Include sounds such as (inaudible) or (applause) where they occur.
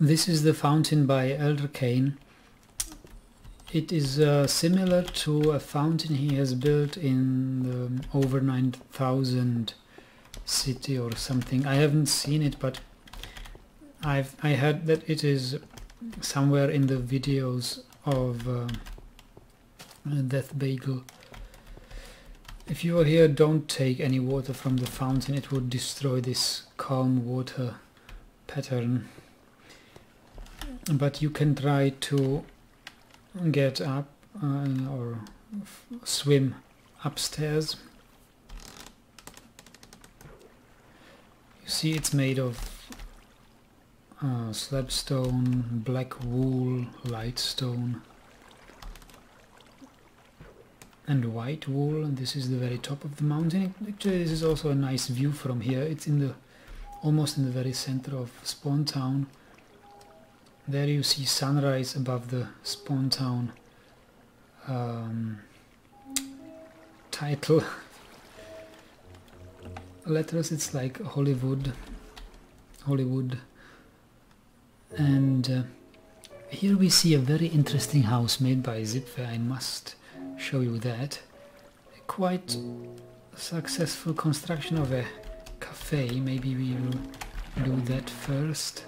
This is the fountain by ElderKain. It is uh, similar to a fountain he has built in the over 9000 city or something. I haven't seen it, but I've I heard that it is somewhere in the videos of uh, Death Bagel. If you are here, don't take any water from the fountain. It would destroy this calm water pattern. But you can try to get up uh, or swim upstairs. You see it's made of uh, slabstone, black wool, light stone and white wool and this is the very top of the mountain. Actually this is also a nice view from here. It's in the almost in the very center of Spawn Town there you see sunrise above the Spawn Town um, title (laughs) letters. It's like Hollywood, Hollywood, and uh, here we see a very interesting house made by Zipware. I must show you that. Quite successful construction of a cafe. Maybe we will do that first.